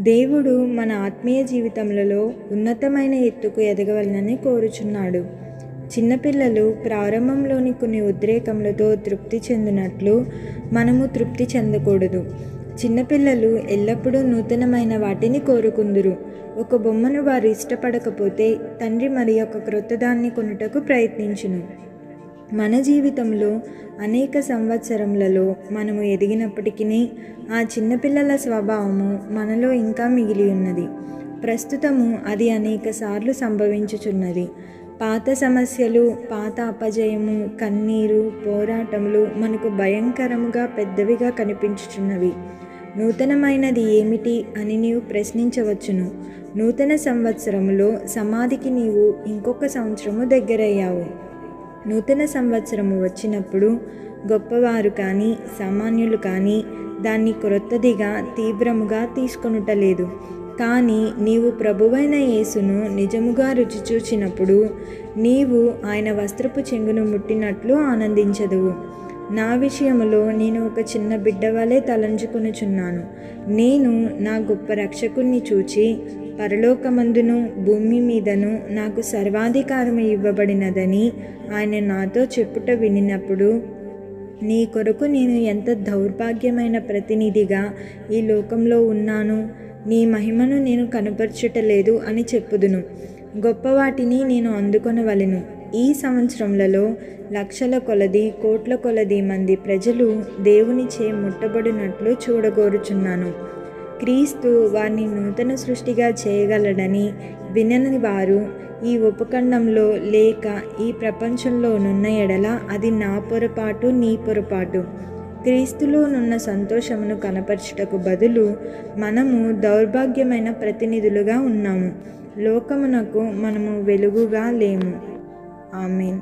దేవుడు మన ఆత్మీయ జీవితములలో ఉన్నతమైన ఎత్తుకు ఎదగవలనని కోరుచున్నాడు. చిన్నపిల్లలు ప్రారంభంలోని కొన్ని ఉద్రేకములతో తృప్తి చెందినట్లు మనము తృప్తి చెందకూడదు. చిన్నపిల్లలు ఎల్లప్పుడూ నూతనమైన వాటిని కోరుకుందురు. ఒక బొమ్మను వారు ఇష్టపడకపోతే తండ్రి మరి ఒక క్రొత్తదాన్ని కొనుటకు ప్రయత్నించును. మన జీవితంలో అనేక సంవత్సరములలో మనము ఎదిగినప్పటికీ ఆ చిన్నపిల్లల స్వభావము మనలో ఇంకా మిగిలి ఉన్నది. ప్రస్తుతము అది అనేక సార్లు సంభవించుచున్నది. పాత సమస్యలు పాత అపజయము కన్నీరు పోరాటములు మనకు భయంకరముగా పెద్దవిగా కనిపించుచున్నవి. నూతనమైనది ఏమిటి అని నీవు ప్రశ్నించవచ్చును. నూతన సంవత్సరములో సమాధికి నీవు ఇంకొక సంవత్సరము దగ్గరయ్యావు. నూతన సంవత్సరము వచ్చినప్పుడు గొప్పవారు కానీ సామాన్యులు కానీ దాన్ని క్రొత్తదిగా తీవ్రముగా తీసుకొనుటలేదు కానీ నీవు ప్రభువైన యేసును నిజముగా రుచి చూచినప్పుడు నీవు ఆయన వస్త్రపు చెంగును ముట్టినట్లు ఆనందించదువు నా విషయంలో నేను ఒక చిన్న బిడ్డ వలె తలంచుకొనుచున్నాను. నేను నా గొప్ప రక్షకుణ్ణి చూచి పరలోకమందును భూమి మీదను నాకు సర్వాధికారం ఇవ్వబడినదని ఆయన నాతో చెప్పుట వినినప్పుడు నీ కొరకు నేను ఎంత దౌర్భాగ్యమైన ప్రతినిధిగా ఈ లోకంలో ఉన్నాను నీ మహిమను నేను కనపరచటలేదు అని చెప్పుదును. గొప్ప వాటిని నేను అందుకొనవలెను. ఈ సంవత్సరంలో లక్షల కొలది కోట్ల కొలది మంది ప్రజలు దేవునిచే ముట్టబడినట్లు చూడగోరుచున్నాను. క్రీస్తు వారిని నూతన సృష్టిగా చేయగలడని వినని వారు ఈ ఉపఖండంలో లేక ఈ ప్రపంచంలోనున్న ఎడల అది నా పొరపాటు నీ పొరపాటు. క్రీస్తులోనున్న సంతోషమును కనపరచుటకు బదులు మనము దౌర్భాగ్యమైన ప్రతినిధులుగా ఉన్నాము. లోకమునకు మనము వెలుగుగా లేము. ఆమెన్.